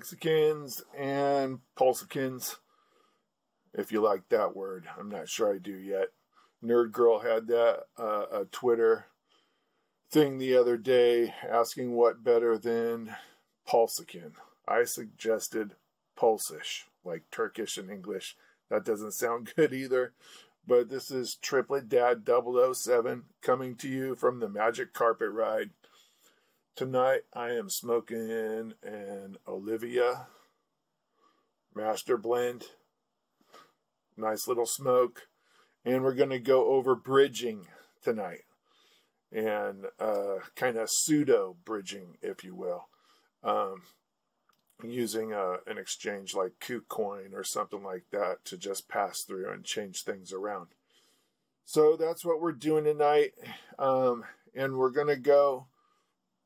Hexicans and Pulsicans, if you like that word. I'm not sure I do yet. Nerd Girl had that uh, a Twitter thing the other day asking what better than Pulsican. I suggested Pulsish, like Turkish and English. That doesn't sound good either. But this is Triplet Dad 007 coming to you from the Magic Carpet Ride. Tonight I am smoking an Oliva Master Blend. Nice little smoke. And we're going to go over bridging tonight. And uh, kind of pseudo bridging, if you will. Um, using a, uh, an exchange like KuCoin or something like that to just pass through and change things around. So that's what we're doing tonight. Um, and we're going to go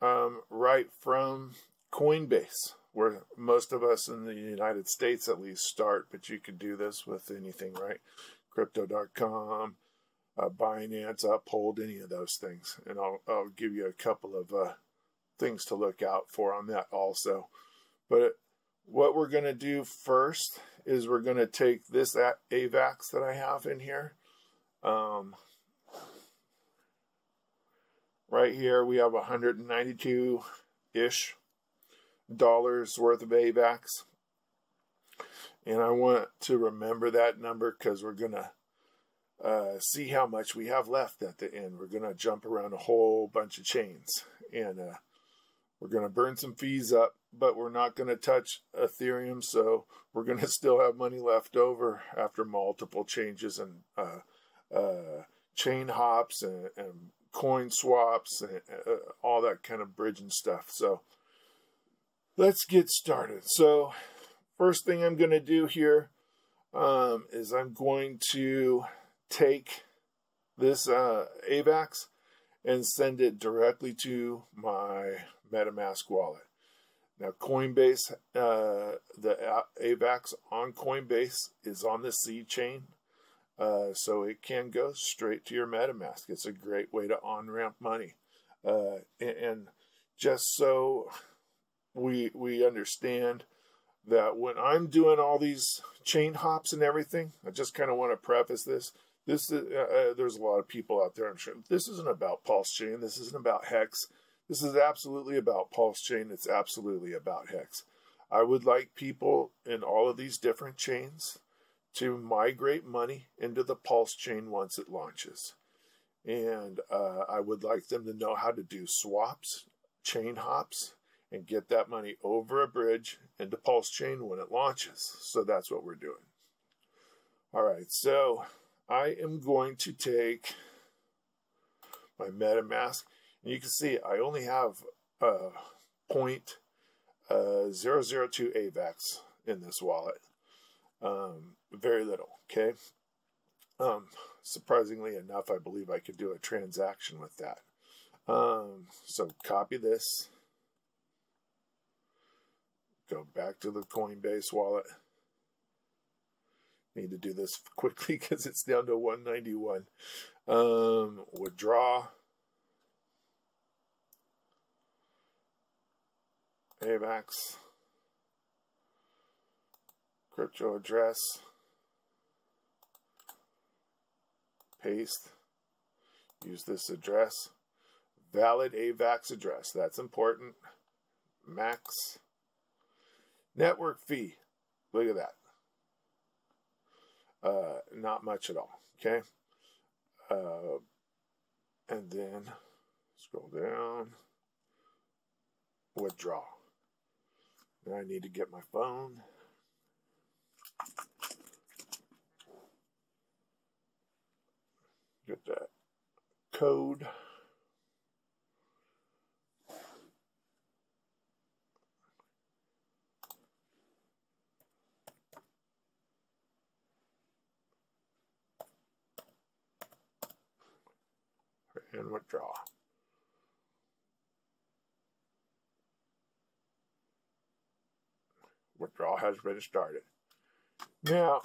um, right from Coinbase, where most of us in the United States at least start, but you can do this with anything, right? Crypto.com, uh, Binance, Uphold, any of those things. And I'll, I'll give you a couple of uh, things to look out for on that also. But what we're going to do first is we're going to take this at AVAX that I have in here. Um, right here we have 192-ish dollars worth of AVAX. And I want to remember that number because we're going to uh, see how much we have left at the end. We're going to jump around a whole bunch of chains. And uh, we're going to burn some fees up, but we're not going to touch Ethereum. So we're going to still have money left over after multiple changes and uh, uh chain hops and, and coin swaps and uh, all that kind of bridging stuff. So let's get started. So first thing I'm going to do here um, is I'm going to take this uh, AVAX and send it directly to my MetaMask wallet. Now, Coinbase, uh, the AVAX on Coinbase is on the C-Chain. Uh, so it can go straight to your MetaMask. It's a great way to on ramp money. Uh, and, and just so we we understand that when I'm doing all these chain hops and everything, I just kind of want to preface this. This is, uh, uh, there's a lot of people out there. I'm sure this isn't about Pulse Chain. This isn't about Hex. This is absolutely about Pulse Chain. It's absolutely about Hex. I would like people in all of these different chains to migrate money into the Pulse chain once it launches. And uh, I would like them to know how to do swaps, chain hops, and get that money over a bridge into Pulse chain when it launches. So that's what we're doing. All right, so I am going to take my MetaMask. And you can see I only have uh, point uh, 002 AVAX in this wallet. Um, very little, okay? Um, surprisingly enough, I believe I could do a transaction with that. Um, so copy this. Go back to the Coinbase wallet. Need to do this quickly because it's down to 191. Um, withdraw. AVAX crypto address, paste, use this address, valid AVAX address, that's important, max, network fee, look at that, uh, not much at all, okay, uh, and then scroll down, withdraw. I need to get my phone. Get that code. and withdraw. Withdrawal has been started. Now,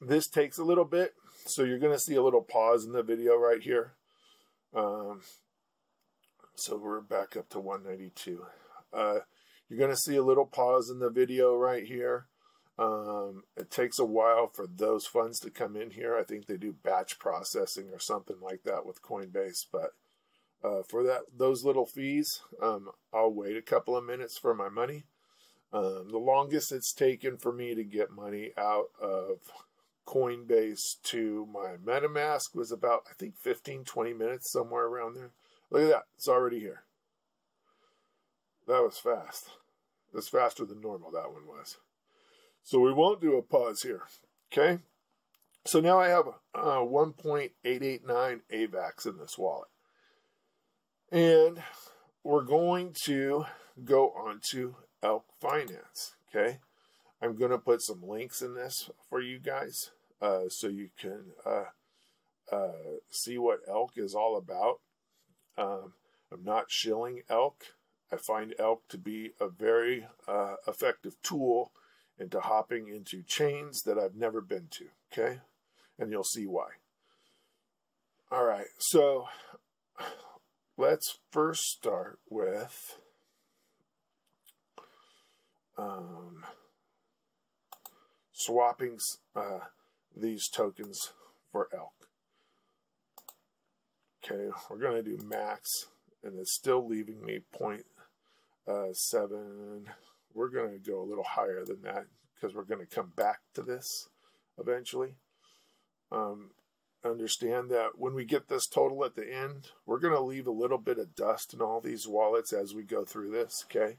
this takes a little bit, so you're going to see a little pause in the video right here. Um, so we're back up to 192. Uh, You're going to see a little pause in the video right here. Um, it takes a while for those funds to come in here. I think they do batch processing or something like that with Coinbase, but uh, for that those little fees, um, I'll wait a couple of minutes for my money. Um, the longest it's taken for me to get money out of Coinbase to my MetaMask was about, I think, 15, 20 minutes, somewhere around there. Look at that. It's already here. That was fast. That's faster than normal, that one was. So we won't do a pause here. Okay? So now I have uh, 1.889 AVAX in this wallet. And we're going to go on to Elk Finance. Okay? I'm going to put some links in this for you guys uh, so you can uh, uh, see what elk is all about. Um, I'm not shilling elk. I find elk to be a very uh, effective tool into hopping into chains that I've never been to. Okay? And you'll see why. All right, so let's first start with. Um, swapping uh, these tokens for elk. Okay, we're going to do max, and it's still leaving me point uh, seven. We're going to go a little higher than that because we're going to come back to this eventually. Um, understand that when we get this total at the end, we're going to leave a little bit of dust in all these wallets as we go through this, okay?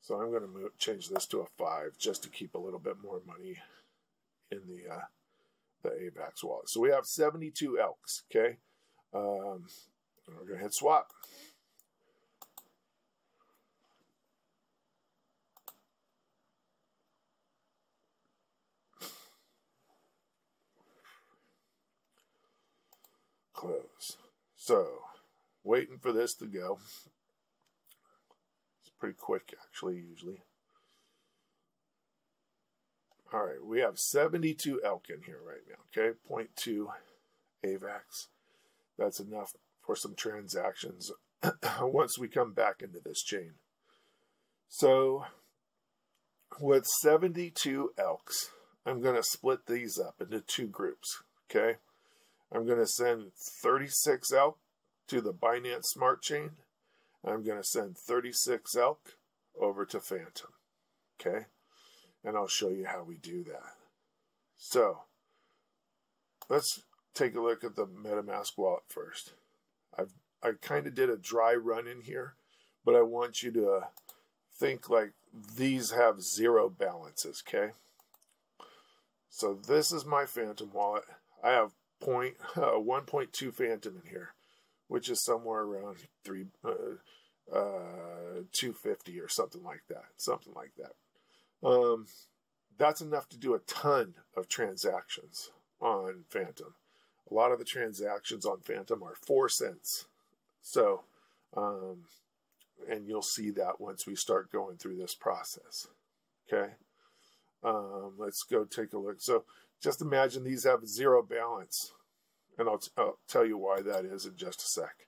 So I'm going to move, change this to a 5 just to keep a little bit more money in the uh, the AVAX wallet. So we have 72 elks, okay? Um, we're going to hit swap. Close. So, waiting for this to go pretty quick, actually, usually. All right, we have 72 elk in here right now, okay? 0.2 AVAX. That's enough for some transactions once we come back into this chain. So, with 72 elks, I'm going to split these up into two groups, okay? I'm going to send 36 elk to the Binance Smart Chain I'm going to send 36 elk over to Fantom. Okay? And I'll show you how we do that. So, let's take a look at the MetaMask wallet first. I've I kind of did a dry run in here, but I want you to think like these have zero balances, okay? So this is my Fantom wallet. I have point uh, 1.2 Fantom in here which is somewhere around three, uh, uh, 250 or something like that. Something like that. Um, that's enough to do a ton of transactions on Fantom. A lot of the transactions on Fantom are four cents. So, um, and you'll see that once we start going through this process. Okay. Um, let's go take a look. So just imagine these have zero balance and I'll, I'll tell you why that is in just a sec.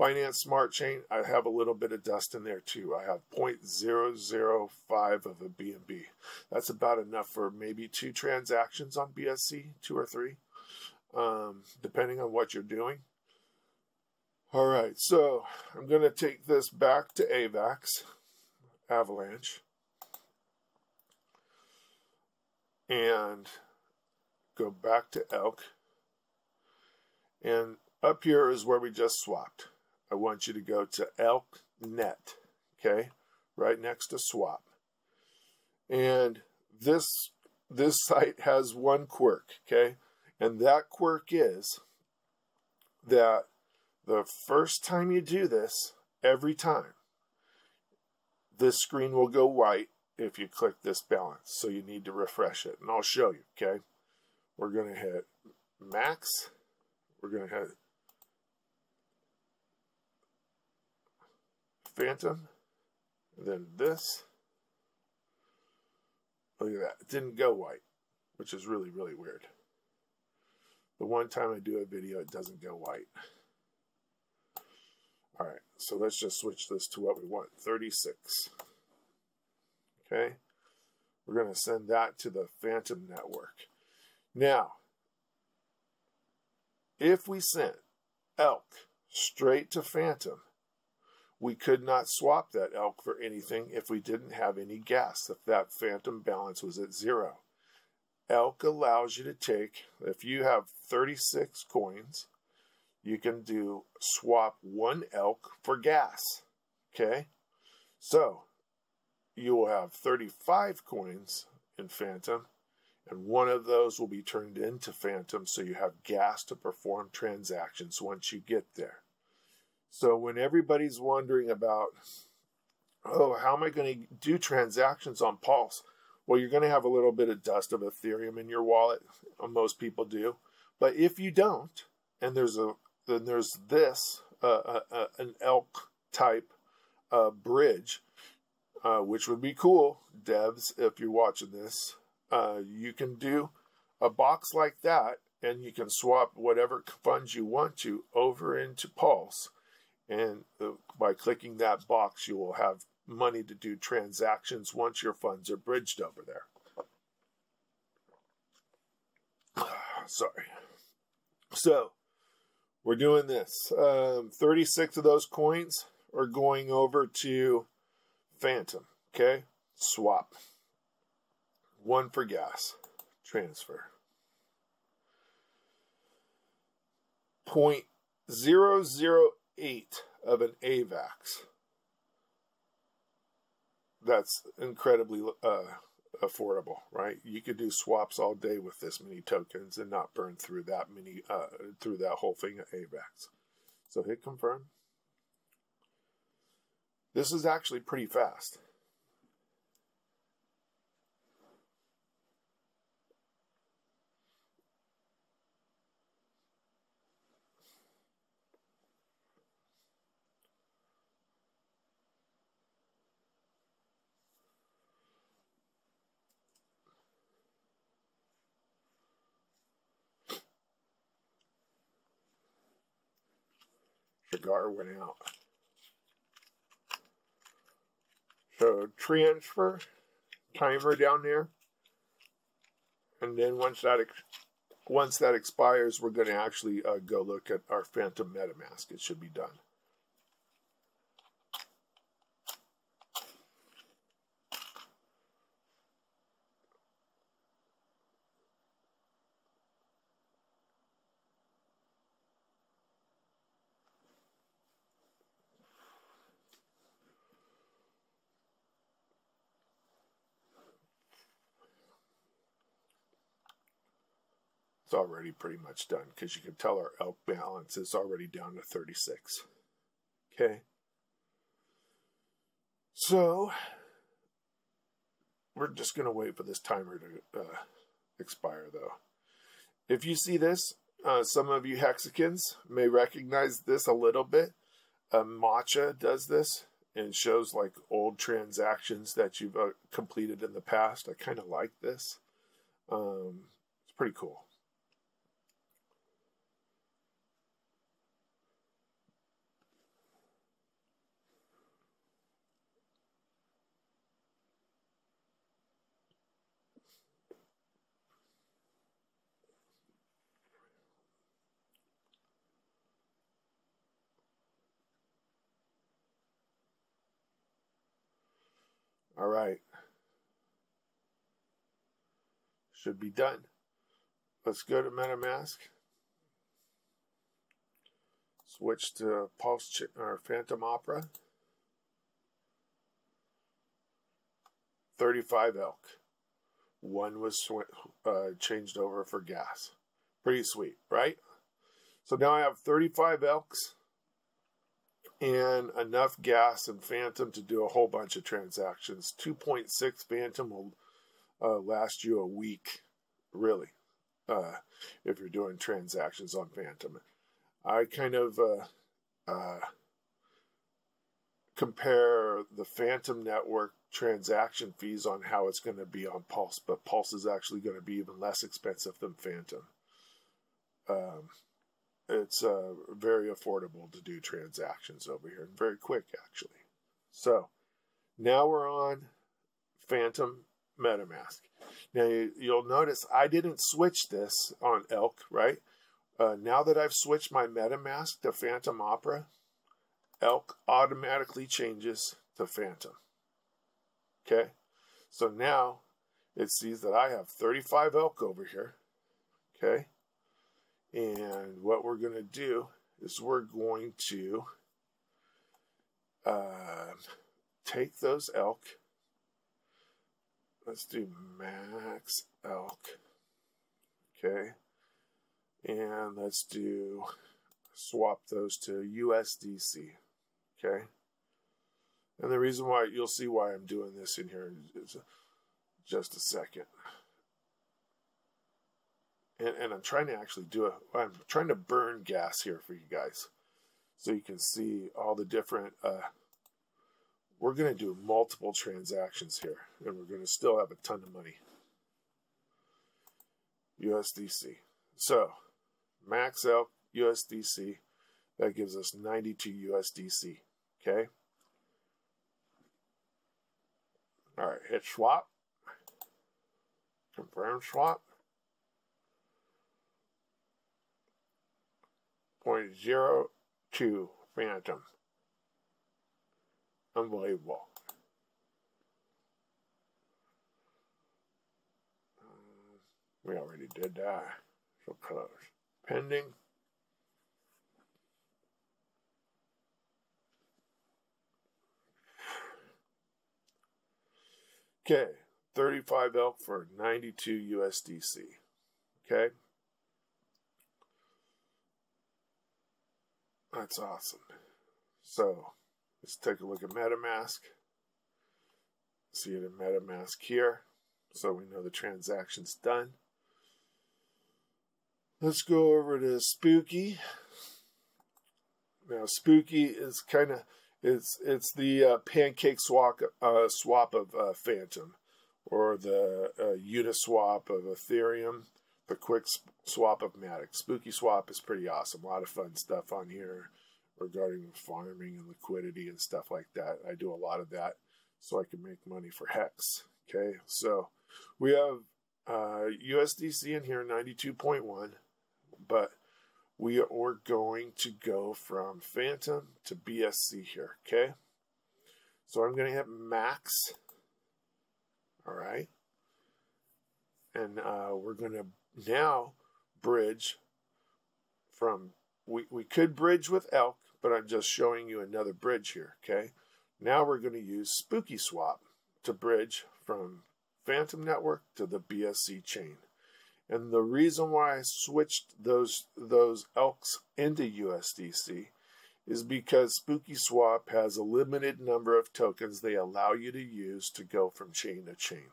Binance Smart Chain, I have a little bit of dust in there too. I have 0.005 of a BNB. That's about enough for maybe two transactions on BSC, two or three, um, depending on what you're doing. All right, so I'm going to take this back to AVAX, Avalanche, and go back to Elk and up here is where we just swapped. I want you to go to ElkNet, okay, right next to swap. And this this site has one quirk, okay? And that quirk is that the first time you do this, every time, this screen will go white if you click this balance. So you need to refresh it. And I'll show you, okay? We're going to hit max we're going to have Fantom, and then this. Look at that. It didn't go white, which is really, really weird. The one time I do a video, it doesn't go white. All right, so let's just switch this to what we want, 36. Okay. We're going to send that to the Fantom network. Now, if we sent elk straight to Fantom, we could not swap that elk for anything if we didn't have any gas, if that Fantom balance was at zero. Elk allows you to take, if you have 36 coins, you can do swap one elk for gas. Okay? So, you will have 35 coins in Fantom, and one of those will be turned into Fantom so you have gas to perform transactions once you get there. So, when everybody's wondering about, oh, how am I going to do transactions on Pulse? Well, you're going to have a little bit of dust of Ethereum in your wallet. Most people do. But if you don't, and there's a then there's this uh, uh, uh, an elk type uh, bridge, uh, which would be cool, devs. If you're watching this, you can do a box like that, and you can swap whatever funds you want to over into Pulse, and by clicking that box, you will have money to do transactions once your funds are bridged over there. Sorry. So, we're doing this. Um, 36 of those coins are going over to Fantom. Okay? Swap. One for gas. Transfer. Point zero zero eight of an AVAX that's incredibly uh, affordable, right? You could do swaps all day with this many tokens and not burn through that many uh, through that whole thing of AVAX. So hit confirm. This is actually pretty fast. Cigar went out. So transfer timer down there, and then once that once that expires, we're going to actually uh, go look at our Fantom MetaMask. It should be done. It's already pretty much done because you can tell our elk balance is already down to 36. Okay. So, we're just going to wait for this timer to uh, expire though. If you see this, uh, some of you Hexicans may recognize this a little bit. Uh, Matcha does this and shows like old transactions that you've uh, completed in the past. I kind of like this. Um, it's pretty cool. All right. Should be done. Let's go to MetaMask. Switch to Pulse or Fantom Opera. 35 elk. One was uh, changed over for gas. Pretty sweet, right? So now I have 35 elks and enough gas and Fantom to do a whole bunch of transactions. 2.6 Fantom will uh, last you a week, really, uh, if you're doing transactions on Fantom. I kind of uh, uh compare the Fantom network transaction fees on how it's going to be on Pulse, but Pulse is actually going to be even less expensive than Fantom. Um, it's uh, very affordable to do transactions over here and very quick actually. So now we're on Fantom MetaMask. Now you, will notice I didn't switch this on Elk, right? Uh, now that I've switched my MetaMask to Fantom Opera, Elk automatically changes to Fantom. Okay, so now it sees that I have 35 Elk over here. Okay, and what we're going to do is we're going to uh, take those elk. Let's do max elk. Okay. And let's do swap those to USDC. Okay. And the reason why you'll see why I'm doing this in here is just a second. And, and I'm trying to actually do it. I'm trying to burn gas here for you guys. So you can see all the different uh, we're going to do multiple transactions here and we're going to still have a ton of money. USDC so max out USDC that gives us 92 USDC okay? All right hit swap. Confirm swap point zero to Fantom. Unbelievable. Uh, we already did that. So close. Pending. Okay, 35 elk for 92 USDC. Okay. That's awesome. So let's take a look at MetaMask. See it in MetaMask here. So we know the transaction's done. Let's go over to Spooky. Now Spooky is kind of it's it's the uh, PancakeSwap uh, swap of uh, Fantom, or the uh, Uniswap of Ethereum the quick swap of Matic. Spooky Swap is pretty awesome. A lot of fun stuff on here regarding farming and liquidity and stuff like that. I do a lot of that so I can make money for Hex. Okay, so we have uh, USDC in here, 92.1, but we are going to go from Fantom to BSC here. Okay, so I'm going to hit max. All right, and uh, we're going to now bridge from we, we could bridge with elk but i'm just showing you another bridge here okay? Now we're going to use spooky swap to bridge from fantom network to the bsc chain. And the reason why i switched those those elks into usdc is because spooky swap has a limited number of tokens they allow you to use to go from chain to chain.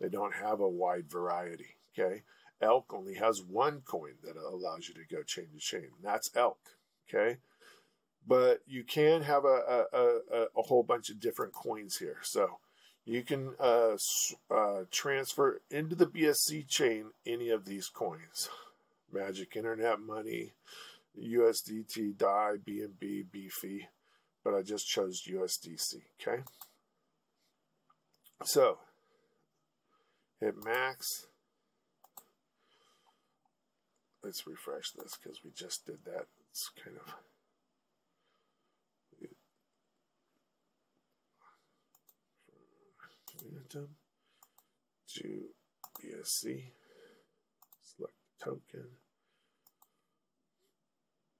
They don't have a wide variety okay Elk only has one coin that allows you to go chain to chain. That's Elk. Okay. But you can have a, a, a, a whole bunch of different coins here. So you can uh, uh, transfer into the BSC chain any of these coins Magic Internet Money, USDT, DAI, BNB, Beefy. But I just chose USDC. Okay. So hit max let's refresh this because we just did that. It's kind of Fantom to BSC, select token,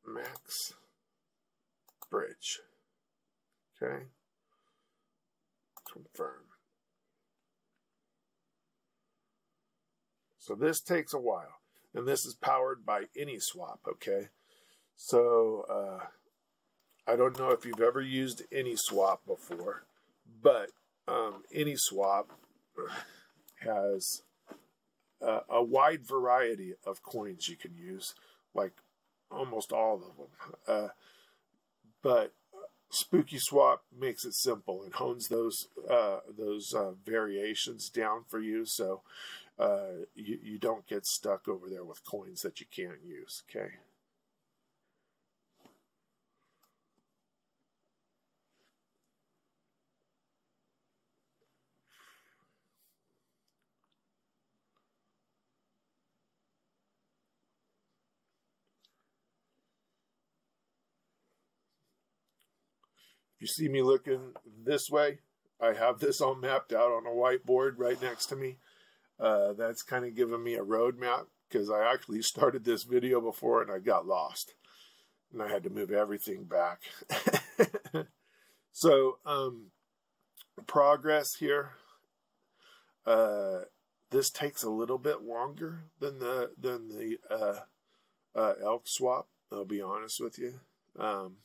max, bridge. Okay, confirm. So this takes a while and this is powered by AnySwap, okay? So, uh, I don't know if you've ever used AnySwap before, but um, AnySwap has uh, a wide variety of coins you can use, like almost all of them. Uh, but Spooky Swap makes it simple and hones those uh, those uh, variations down for you. So uh, you, you don't get stuck over there with coins that you can't use, okay? You see me looking this way, I have this all mapped out on a whiteboard right next to me. Uh, that's kind of giving me a roadmap because I actually started this video before and I got lost. And I had to move everything back. so, um, progress here. Uh, this takes a little bit longer than the than the uh, uh, elk swap. I'll be honest with you. Um,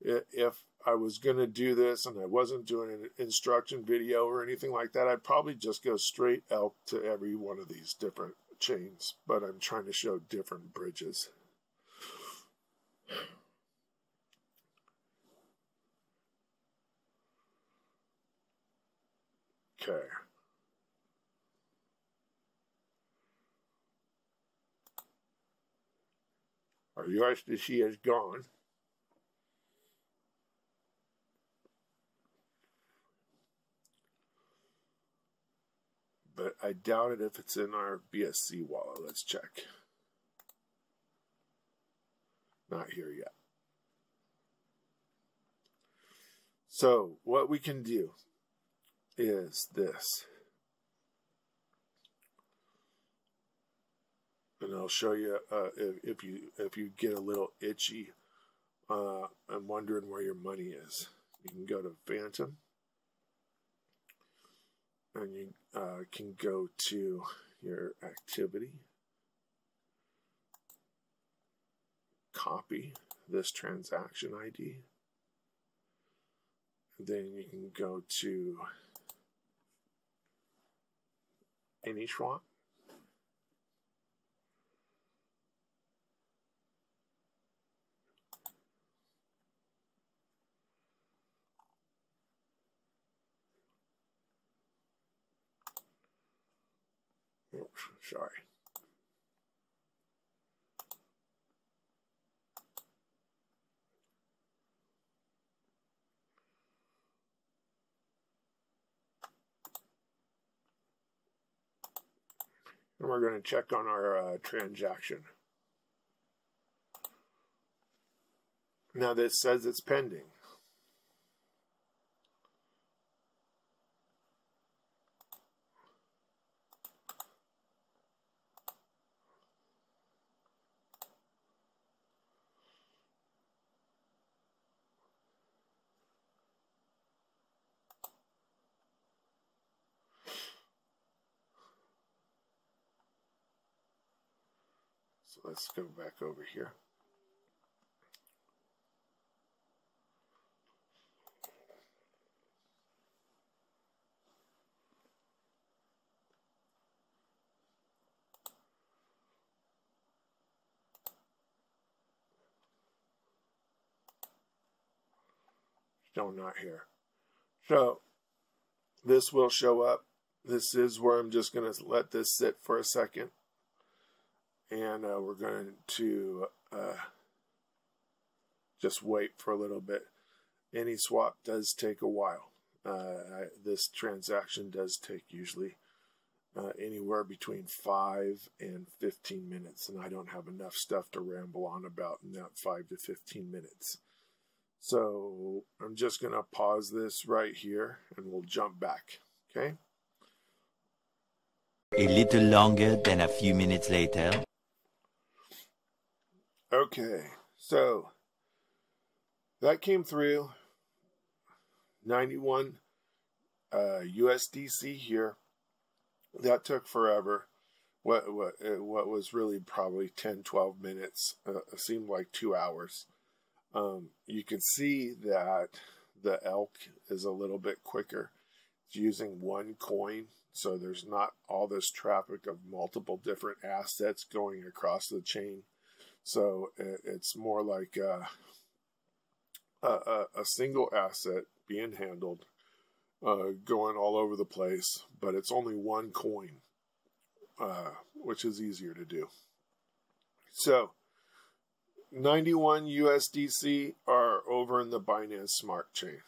if I was going to do this and I wasn't doing an instruction video or anything like that, I'd probably just go straight elk to every one of these different chains. But I'm trying to show different bridges. Okay. Our USDC is gone. But I doubt it if it's in our BSC wallet. Let's check. Not here yet. So what we can do is this. and I'll show you uh, if, if, you if you get a little itchy uh, and wondering where your money is. You can go to Fantom, and you uh, can go to your activity, copy this transaction ID, and then you can go to any AnySwap Sorry. And we're going to check on our uh, transaction. Now this says it's pending. So let's go back over here. Still not here. So this will show up. This is where I'm just going to let this sit for a second and uh, we're going to uh, just wait for a little bit. AnySwap does take a while. Uh, I, this transaction does take usually uh, anywhere between 5 and 15 minutes, and I don't have enough stuff to ramble on about in that 5 to 15 minutes. So I'm just going to pause this right here and we'll jump back. Okay? A little longer than a few minutes later. Okay, so that came through 91 uh, USDC here. That took forever. What what uh, what was really probably 10 12 minutes uh, seemed like 2 hours. Um, you can see that the elk is a little bit quicker. It's using one coin, so there's not all this traffic of multiple different assets going across the chain. So it's more like uh, a, a, a single asset being handled, uh, going all over the place, but it's only one coin, uh, which is easier to do. So 91 USDC are over in the Binance Smart Chain.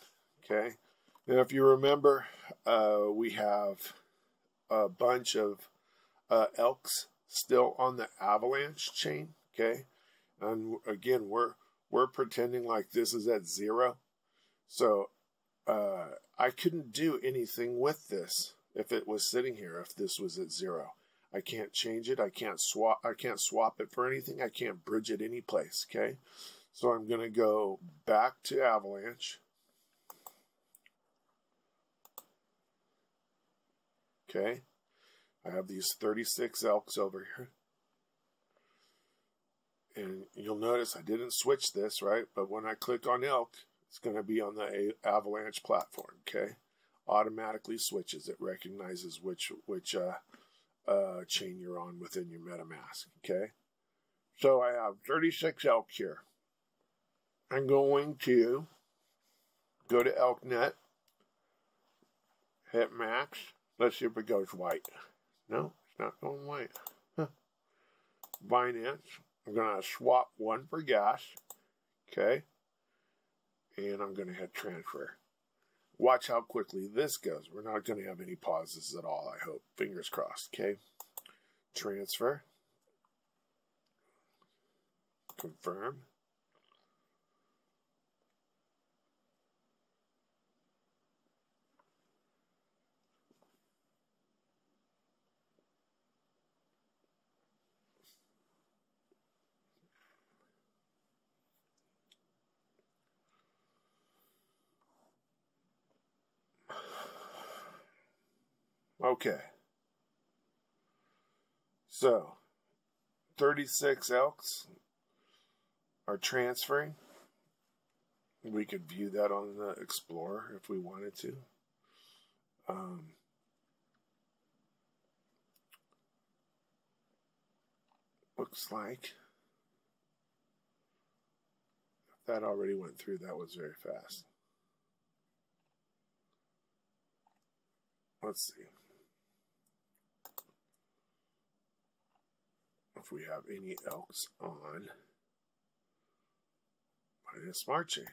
Okay. Now, if you remember, uh, we have a bunch of uh, elks still on the Avalanche chain. Okay. And again, we're we're pretending like this is at zero. So uh, I couldn't do anything with this if it was sitting here, if this was at zero. I can't change it. I can't swap. I can't swap it for anything. I can't bridge it any place. Okay, so I'm going to go back to Avalanche. Okay, I have these 36 elks over here. And you'll notice I didn't switch this, right? But when I click on elk, it's going to be on the Avalanche platform, okay? Automatically switches. It recognizes which which uh, uh, chain you're on within your MetaMask, okay? So I have 36 elk here. I'm going to go to ElkNet, hit max. Let's see if it goes white. No, it's not going white. Binance. I'm going to swap one for gas. Okay. And I'm going to hit transfer. Watch how quickly this goes. We're not going to have any pauses at all, I hope. Fingers crossed. Okay. Transfer. Confirm. Okay. So, 36 elks are transferring. We could view that on the Explorer if we wanted to. Um, looks like that already went through. That was very fast. Let's see. We have any elks on a Smart Chain.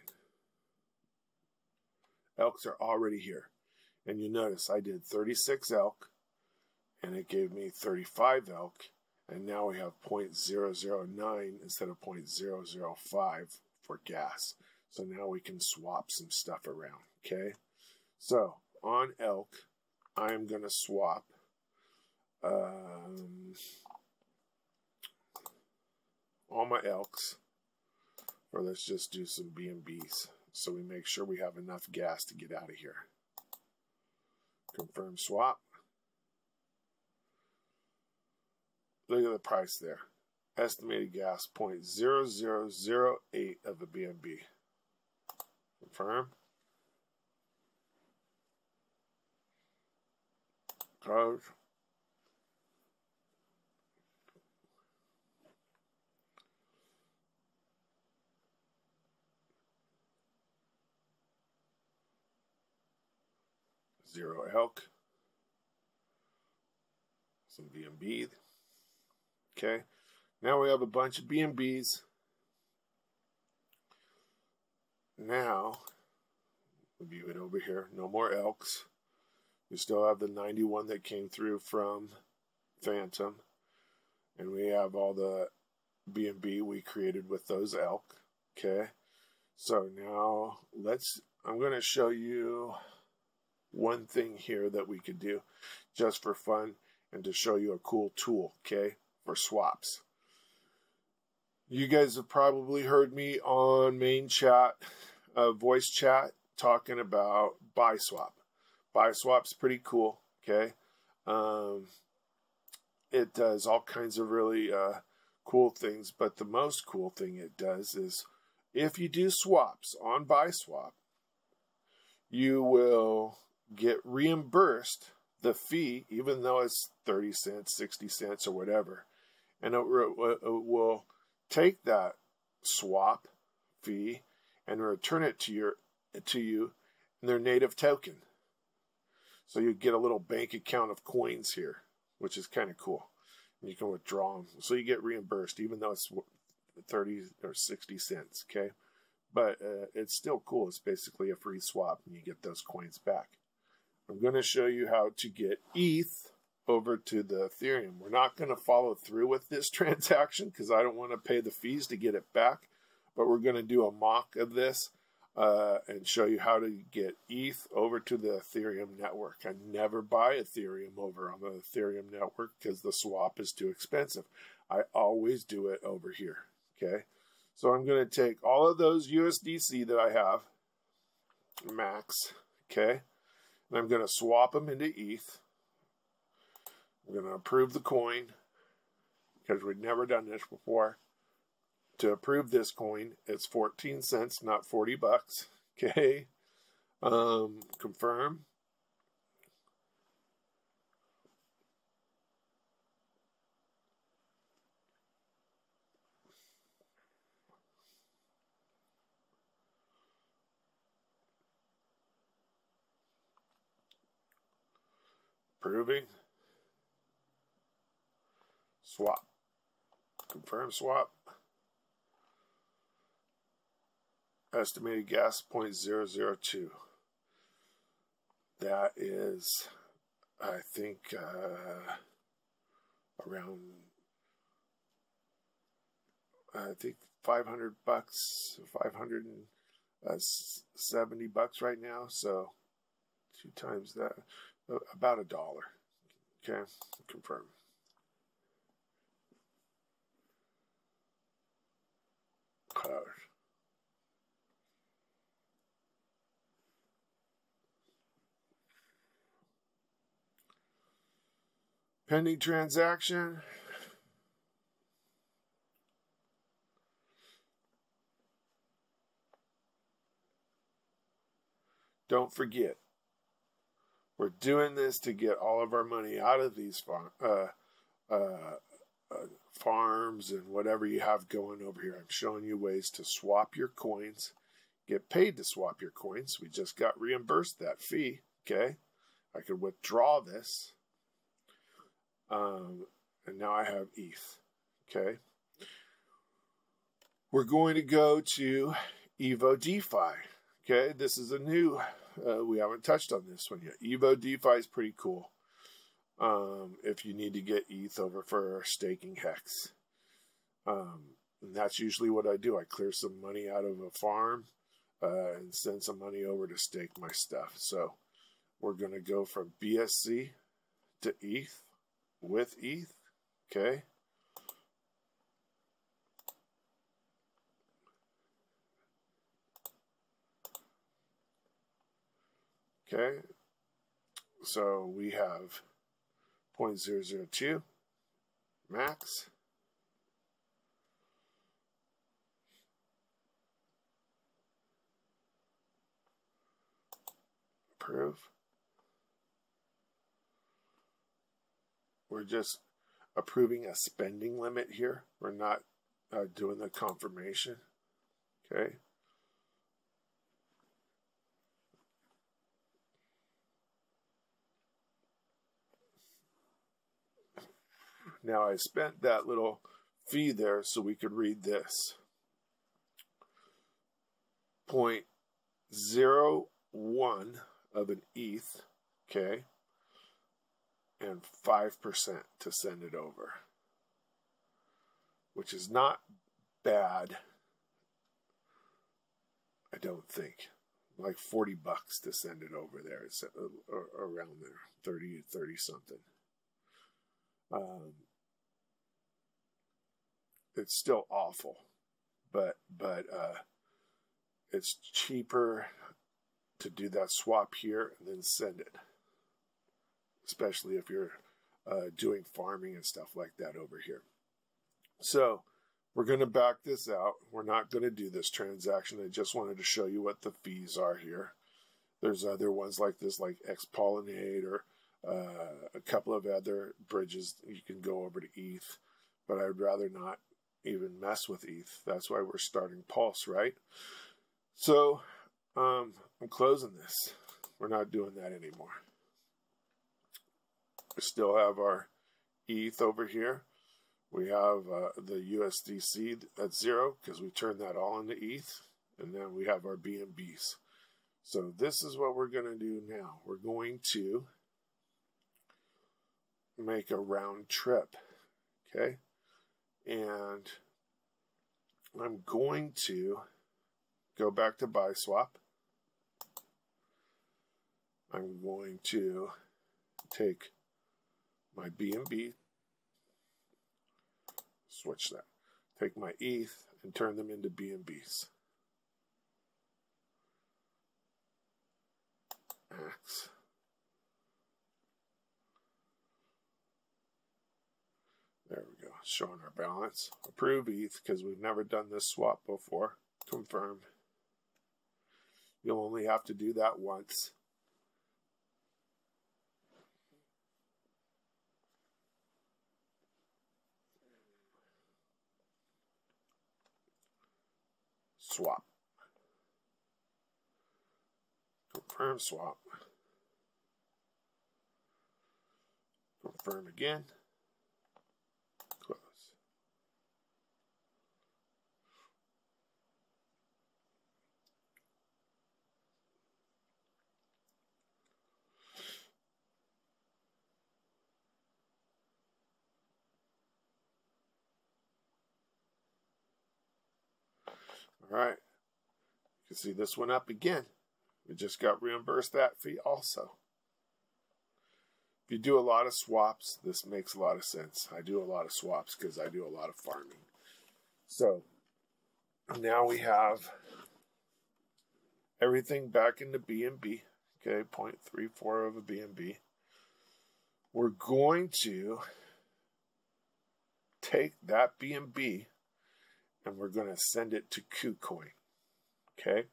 Elks are already here. And you notice I did 36 elk and it gave me 35 elk and now we have 0.009 instead of 0.005 for gas. So now we can swap some stuff around, okay? So on elk, I'm going to swap um, all my elks, or let's just do some BNBs so we make sure we have enough gas to get out of here. Confirm swap. Look at the price there. Estimated gas 0.0008 of the BNB. Confirm. Close. Zero elk, some BNB. Okay, now we have a bunch of BNBs. Now, view it over here. No more elks. We still have the 91 that came through from Fantom. And we have all the BNB we created with those elk. Okay. So now let's, I'm going to show you one thing here that we could do just for fun and to show you a cool tool, okay, for swaps. You guys have probably heard me on main chat, uh, voice chat, talking about BiSwap. Buy swap's pretty cool, okay? Um, it does all kinds of really uh, cool things, but the most cool thing it does is if you do swaps on BiSwap, you will get reimbursed the fee, even though it's 30 cents, 60 cents, or whatever. And it, it will take that swap fee and return it to your to you in their native token. So you get a little bank account of coins here, which is kind of cool. And you can withdraw them. So you get reimbursed, even though it's 30 or 60 cents, okay? But uh, it's still cool. It's basically a free swap, and you get those coins back. I'm going to show you how to get ETH over to the Ethereum. We're not going to follow through with this transaction because I don't want to pay the fees to get it back, but we're going to do a mock of this uh, and show you how to get ETH over to the Ethereum network. I never buy Ethereum over on the Ethereum network because the swap is too expensive. I always do it over here. Okay. So I'm going to take all of those USDC that I have, max, okay, and I'm going to swap them into ETH. I'm going to approve the coin because we've never done this before. To approve this coin, it's 14 cents, not 40 bucks. Okay. Um, confirm. Approving. Swap. Confirm swap. Estimated gas 0.002. That is, I think, uh, around, I think 500 bucks, 570 bucks right now. So two times that, about a dollar. Okay, confirm. Close. Pending transaction. Don't forget, we're doing this to get all of our money out of these farm, uh, uh, uh, farms and whatever you have going over here. I'm showing you ways to swap your coins, get paid to swap your coins. We just got reimbursed that fee. Okay, I could withdraw this um, and now I have ETH. Okay. We're going to go to Evo DeFi. Okay. This is a new, uh, we haven't touched on this one yet. Evo DeFi is pretty cool. Um, if you need to get ETH over for staking hex. Um, and that's usually what I do. I clear some money out of a farm uh, and send some money over to stake my stuff. So we're going to go from BSC to ETH with ETH. Okay. Okay. So we have 0.002 max. Approve. We're just approving a spending limit here. We're not uh, doing the confirmation. Okay. Now I spent that little fee there so we could read this. Point zero one of an ETH, okay, and 5% to send it over, which is not bad, I don't think. Like 40 bucks to send it over there. It's uh, around there, 30, 30 something. Um, it's still awful, but, but, uh, it's cheaper to do that swap here then send it especially if you're uh, doing farming and stuff like that over here. So we're going to back this out. We're not going to do this transaction. I just wanted to show you what the fees are here. There's other ones like this, like Xpollinate or uh, a couple of other bridges you can go over to ETH, but I'd rather not even mess with ETH. That's why we're starting Pulse, right? So um, I'm closing this. We're not doing that anymore. We still have our ETH over here. We have uh, the USDC at zero because we turned that all into ETH. And then we have our BNBs. So this is what we're going to do now. We're going to make a round trip. Okay. And I'm going to go back to BiSwap. I'm going to take my BNB, switch that, take my ETH and turn them into BNBs. There we go, showing our balance. Approve ETH because we've never done this swap before. Confirm. You'll only have to do that once. Swap. Confirm swap. Confirm again. Close. All right. You can see this one up again. We just got reimbursed that fee also. If you do a lot of swaps, this makes a lot of sense. I do a lot of swaps because I do a lot of farming. So now we have everything back into BNB. Okay, 0.34 of a BNB. We're going to take that BNB and we're going to send it to KuCoin. Okay.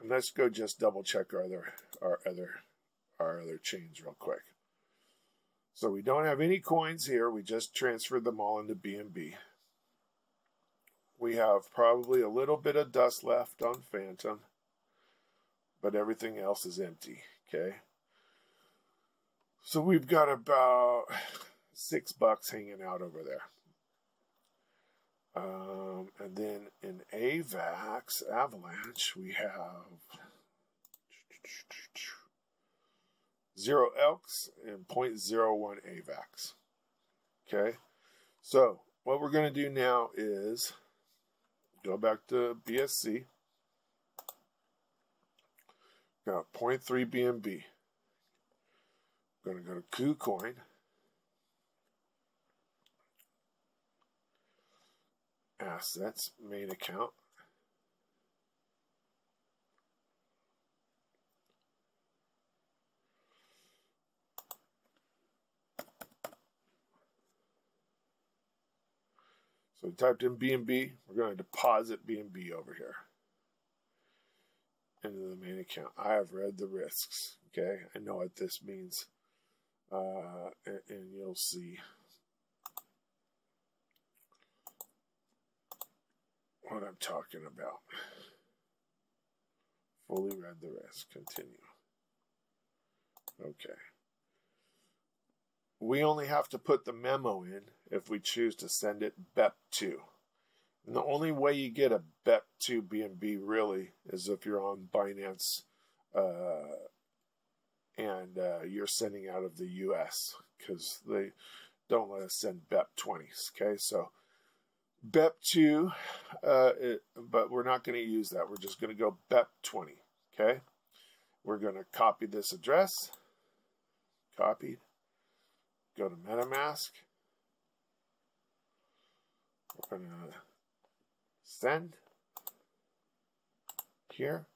And let's go just double check our other our other our other chains real quick. So we don't have any coins here. We just transferred them all into BNB. We have probably a little bit of dust left on Fantom, but everything else is empty. Okay. So we've got about six bucks hanging out over there. Um, and then in AVAX, Avalanche, we have zero Elks and 0.01 AVAX. Okay, so what we're going to do now is go back to BSC. Got 0.3 BNB. Going to go to KuCoin. Assets, main account. So we typed in BNB. We're going to deposit BNB over here into the main account. I have read the risks. Okay, I know what this means, uh, and, and you'll see. What I'm talking about. Fully read the rest. Continue. Okay. We only have to put the memo in if we choose to send it BEP2. And the only way you get a BEP2 BNB really is if you're on Binance uh, and uh, you're sending out of the US because they don't let us send BEP20s. Okay, so BEP2, uh, it, but we're not going to use that. We're just going to go BEP20, okay? We're going to copy this address, copied, go to MetaMask, we're going to send, here,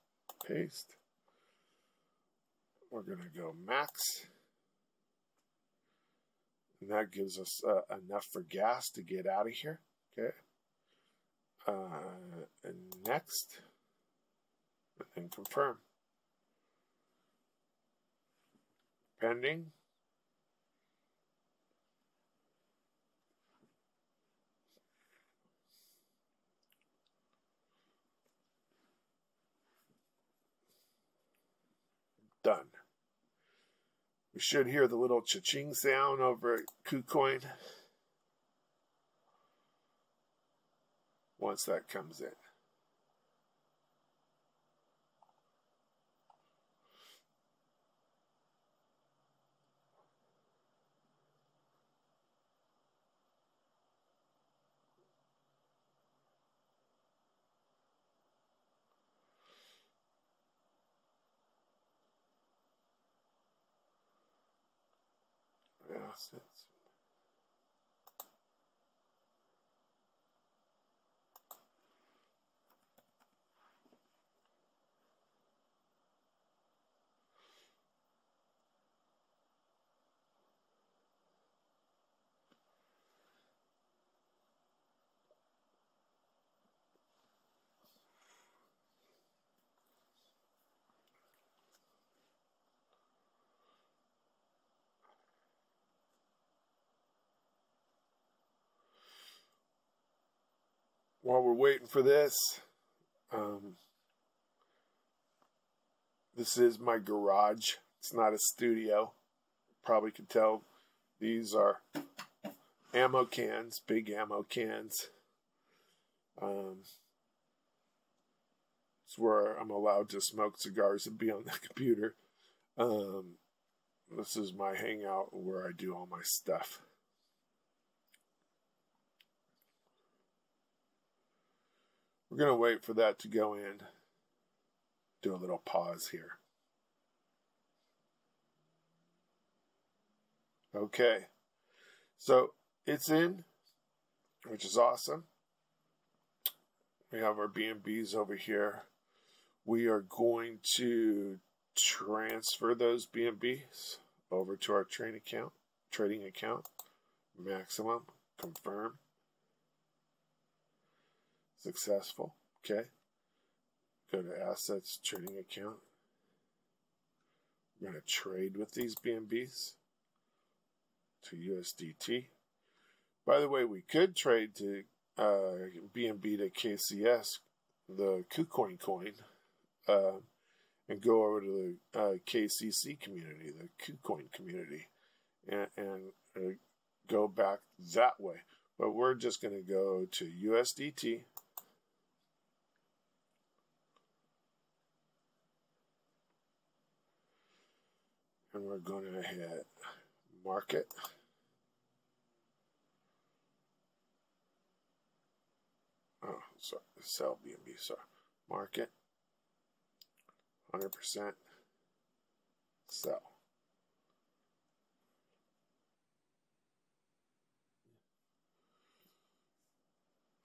paste, we're going to go max, and that gives us uh, enough for gas to get out of here. Okay. Uh, and next, and confirm. Pending. Done. We should hear the little cha-ching sound over at KuCoin. once that comes in. That's it. While we're waiting for this, um, this is my garage. It's not a studio. Probably could tell these are ammo cans, big ammo cans. Um, it's where I'm allowed to smoke cigars and be on the computer. Um, this is my hangout where I do all my stuff. We're going to wait for that to go in. Do a little pause here. Okay. So it's in, which is awesome. We have our BNBs over here. We are going to transfer those BNBs over to our trading account, trading account, maximum, confirm successful. Okay. Go to assets trading account. We're going to trade with these BNBs to USDT. By the way, we could trade to uh, BNB to KCS, the KuCoin coin, uh, and go over to the uh, KCC community, the KuCoin community, and, and uh, go back that way. But we're just going to go to USDT and we're going to hit market. Oh, sorry, sell BNB, sorry. Market, 100% sell.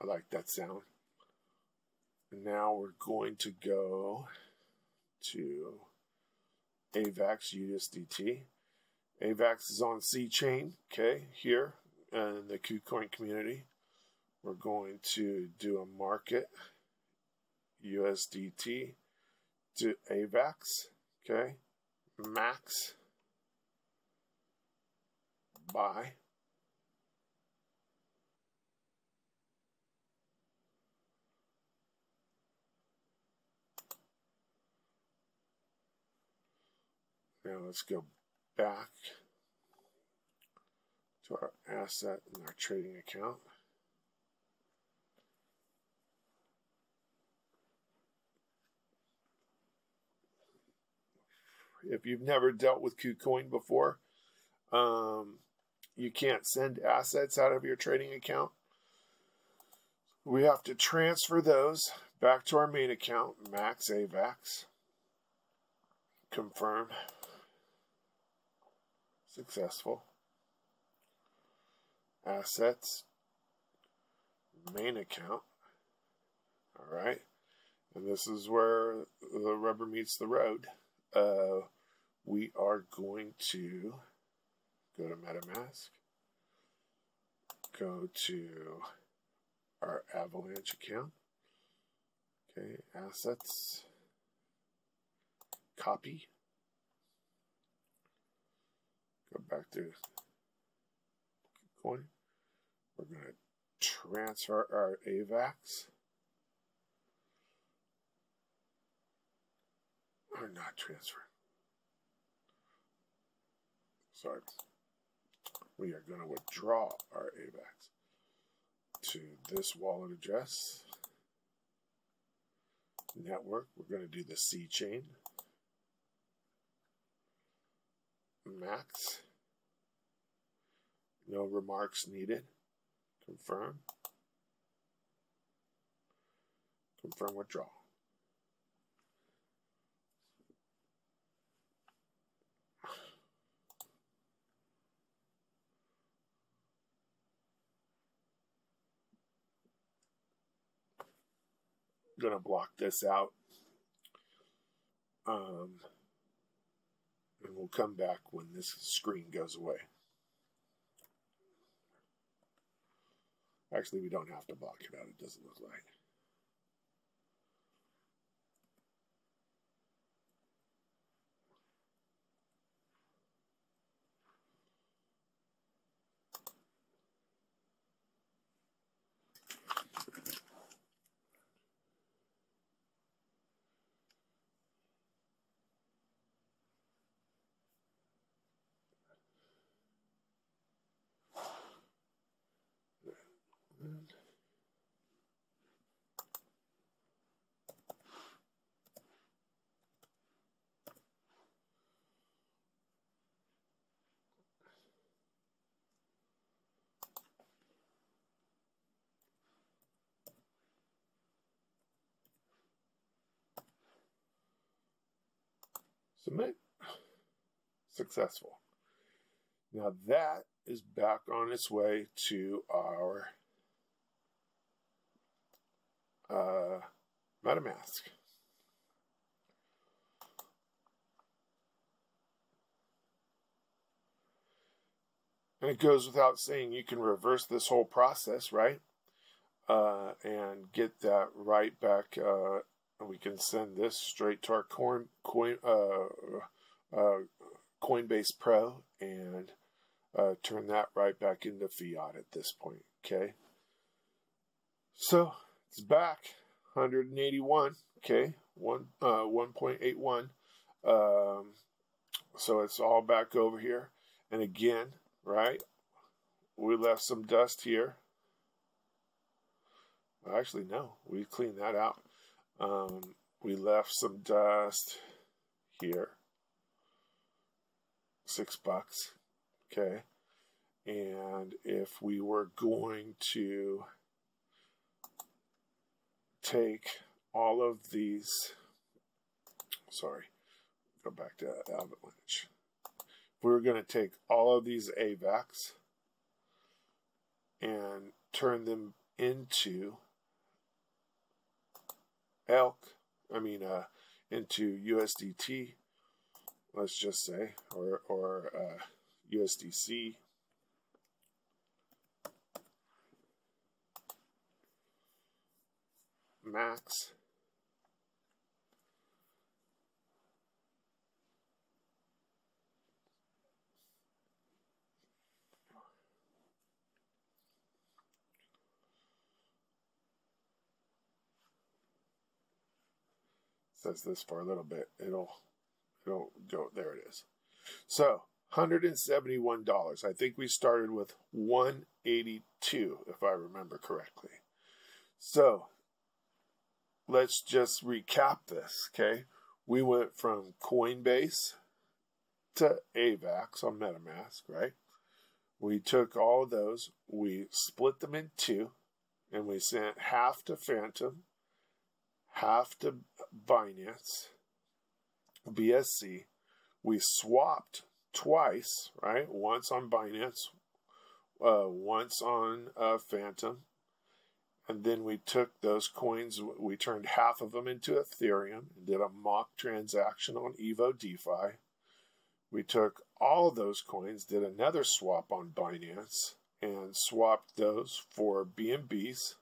I like that sound. And now we're going to go to AVAX USDT. AVAX is on C-Chain, okay, here in the KuCoin community. We're going to do a market USDT to AVAX, okay, max buy. Let's go back to our asset and our trading account. If you've never dealt with KuCoin before, um, you can't send assets out of your trading account. We have to transfer those back to our main account, Max AVAX. Confirm successful. Assets, main account. All right. And this is where the rubber meets the road. Uh, we are going to go to MetaMask, go to our Avalanche account. Okay, assets, copy. Back to coin. We're going to transfer our AVAX. Or not transfer. Sorry. We are going to withdraw our AVAX to this wallet address. Network. We're going to do the C-Chain. max. No remarks needed. Confirm. Confirm withdrawal. gonna block this out. Um, and we'll come back when this screen goes away. Actually, we don't have to block it out, it doesn't look like. Submit. Successful. Now that is back on its way to our uh, MetaMask. And it goes without saying you can reverse this whole process, right? Uh, and get that right back. Uh, we can send this straight to our coin, coin uh, uh, Coinbase Pro and uh, turn that right back into fiat at this point. Okay. So it's back 181. Okay. One, uh, 1.81. Um, so it's all back over here. And again, right? We left some dust here. Actually, no, we cleaned that out. Um, we left some dust here. Six bucks. Okay. And if we were going to take all of these, sorry, go back to Avalanche. If we were going to take all of these AVAX and turn them into elk, I mean, uh, into USDT, let's just say, or, or uh, USDC. Max. Says this for a little bit. It'll it'll go there it is. So $171. I think we started with 182 if I remember correctly. So let's just recap this, okay? We went from Coinbase to AVAX on MetaMask, right? We took all of those, we split them in two, and we sent half to Fantom, half to Binance, BSC. We swapped twice, right? Once on Binance, uh, once on uh, Fantom, and then we took those coins, we turned half of them into Ethereum and did a mock transaction on Evo DeFi. We took all those coins, did another swap on Binance, and swapped those for BNBs.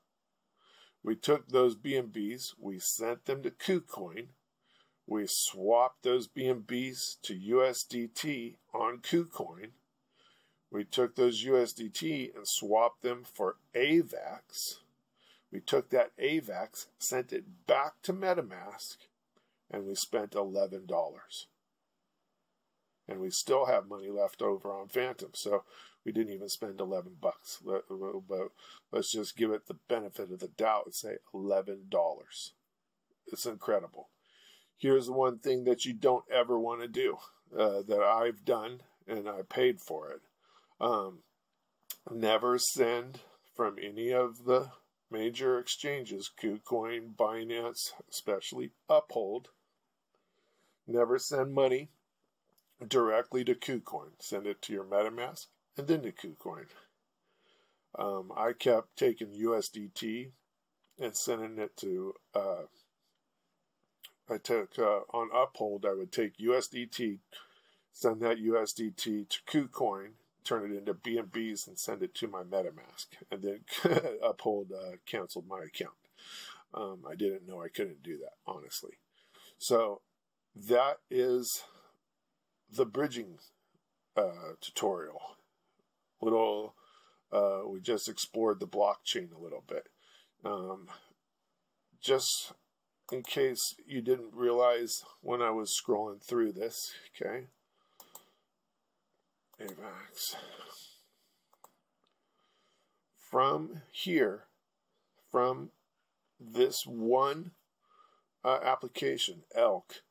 We took those BNBs, we sent them to KuCoin. We swapped those BNBs to USDT on KuCoin. We took those USDT and swapped them for AVAX we took that AVAX, sent it back to MetaMask, and we spent $11. And we still have money left over on Fantom, so we didn't even spend 11 bucks. But let's just give it the benefit of the doubt and say $11. It's incredible. Here's the one thing that you don't ever want to do uh, that I've done and I paid for it. Um, never send from any of the major exchanges, KuCoin, Binance, especially Uphold, never send money directly to KuCoin. Send it to your MetaMask and then to KuCoin. Um, I kept taking USDT and sending it to. Uh, I took uh, on Uphold. I would take USDT, send that USDT to KuCoin, turn it into BNBs, and send it to my MetaMask. And then Uphold uh, canceled my account. Um, I didn't know I couldn't do that, honestly. So that is the bridging uh, tutorial. Little, uh, we just explored the blockchain a little bit. Um, just in case you didn't realize when I was scrolling through this, okay? AVAX. From here, from this one uh, application, Elk,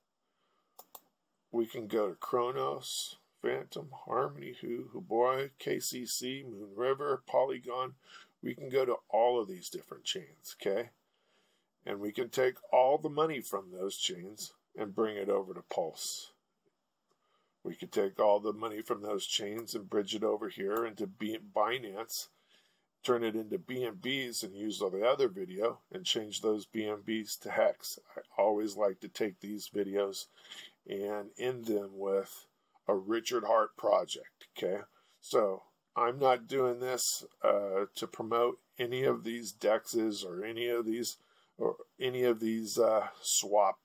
we can go to Cronos, Fantom, Harmony, Who, Huobi, KCC, Moonriver, Polygon. We can go to all of these different chains, okay? And we can take all the money from those chains and bring it over to Pulse. We could take all the money from those chains and bridge it over here into Binance, turn it into BNBs and use all the other video and change those BNBs to Hex. I always like to take these videos and end them with a Richard Heart project. Okay, so I'm not doing this uh, to promote any of these dexes or any of these or any of these uh, swap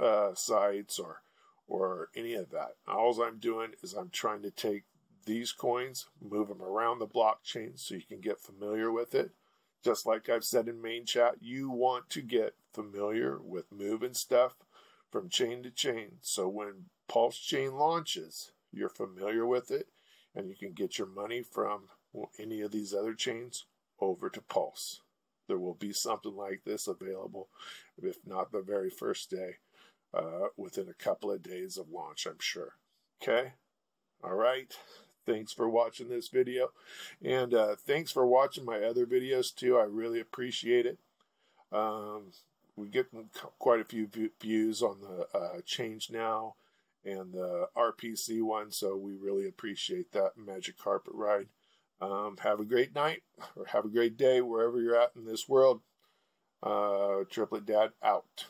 uh, sites or or any of that. All I'm doing is I'm trying to take these coins, move them around the blockchain so you can get familiar with it. Just like I've said in main chat, you want to get familiar with moving stuff from chain to chain. So when PulseChain launches, you're familiar with it and you can get your money from any of these other chains over to Pulse. There will be something like this available, if not the very first day, uh, within a couple of days of launch, I'm sure. Okay? All right. Thanks for watching this video. And uh, thanks for watching my other videos too. I really appreciate it. Um, we get quite a few views on the uh, change now and the RPC one, so we really appreciate that magic carpet ride. Um, have a great night or have a great day wherever you're at in this world. Uh, Tripletdad out.